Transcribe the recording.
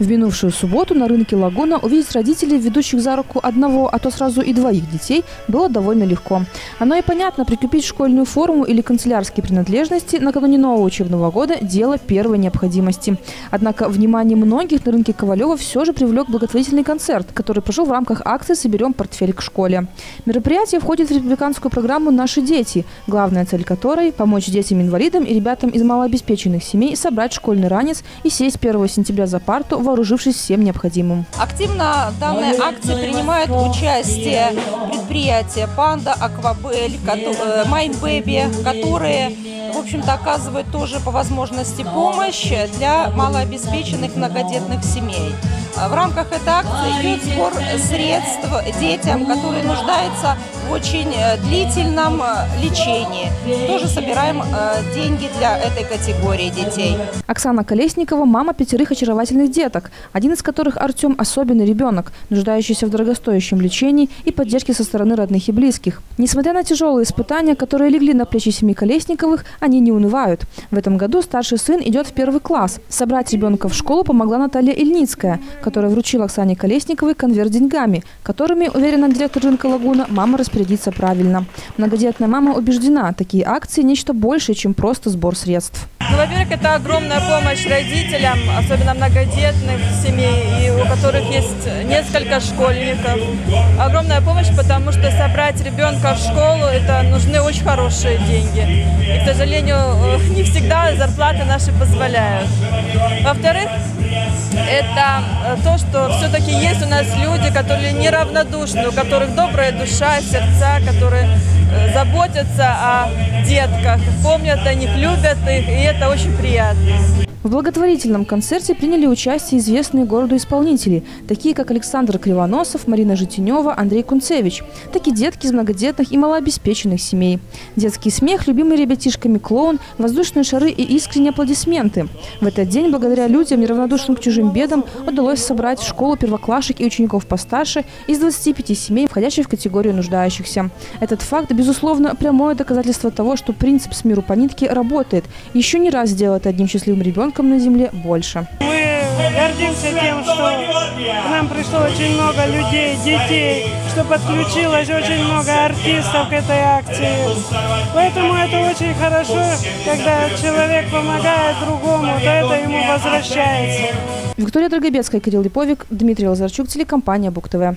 В минувшую субботу на рынке Лагуна увидеть родителей, ведущих за руку одного, а то сразу и двоих детей, было довольно легко. Оно и понятно, прикупить школьную форму или канцелярские принадлежности накануне нового учебного года – дело первой необходимости. Однако внимание многих на рынке Ковалева все же привлек благотворительный концерт, который прошел в рамках акции «Соберем портфель к школе». Мероприятие входит в республиканскую программу «Наши дети», главная цель которой – помочь детям-инвалидам и ребятам из малообеспеченных семей собрать школьный ранец и сесть 1 сентября за парту вооружившись всем необходимым. Активно в данной акции принимают участие предприятия «Панда», «Аквабель», «Майн Бэби», которые в общем-то, оказывают тоже по возможности помощь для малообеспеченных многодетных семей. В рамках этой акции идет сбор средств детям, которые нуждаются в очень э, длительном э, лечении. Тоже собираем э, деньги для этой категории детей. Оксана Колесникова – мама пятерых очаровательных деток, один из которых Артем – особенный ребенок, нуждающийся в дорогостоящем лечении и поддержке со стороны родных и близких. Несмотря на тяжелые испытания, которые легли на плечи семьи Колесниковых, они не унывают. В этом году старший сын идет в первый класс. Собрать ребенка в школу помогла Наталья Ильницкая, которая вручила Оксане Колесниковой конверт деньгами, которыми, уверена директор рынка «Лагуна», мама распорядиться правильно. Многодетная мама убеждена, такие акции – нечто большее, чем просто сбор средств. Ну, во-первых, это огромная помощь родителям, особенно многодетных семей, и у которых есть несколько школьников. Огромная помощь, потому что собрать ребенка в школу – это нужны очень хорошие деньги. И, к сожалению, не всегда зарплаты наши позволяют. Во-вторых, это э, то, что все-таки есть у нас люди, которые неравнодушны, у которых добрая душа, сердца, которые заботятся о детках, помнят о них, любят их, и это очень приятно. В благотворительном концерте приняли участие известные городу исполнители, такие как Александр Кривоносов, Марина Житинева, Андрей Кунцевич, так и детки из многодетных и малообеспеченных семей. Детский смех, любимый ребятишками клоун, воздушные шары и искренние аплодисменты. В этот день, благодаря людям, неравнодушным к чужим бедам, удалось собрать в школу первоклашек и учеников постарше из 25 семей, входящих в категорию нуждающихся. Этот факт, безусловно, прямое доказательство того, что принцип «с миру по нитке» работает. Еще не раз сделает одним счастливым ребенком ребенком на земле больше. Мы гордимся тем, что к нам пришло очень много людей, детей, что подключилось очень много артистов к этой акции. Поэтому это очень хорошо, когда человек помогает другому, то это ему возвращается. Виктория Драгобецкая, Кирилл Липовик, Дмитрий Лазарчук, телекомпания Бук ТВ.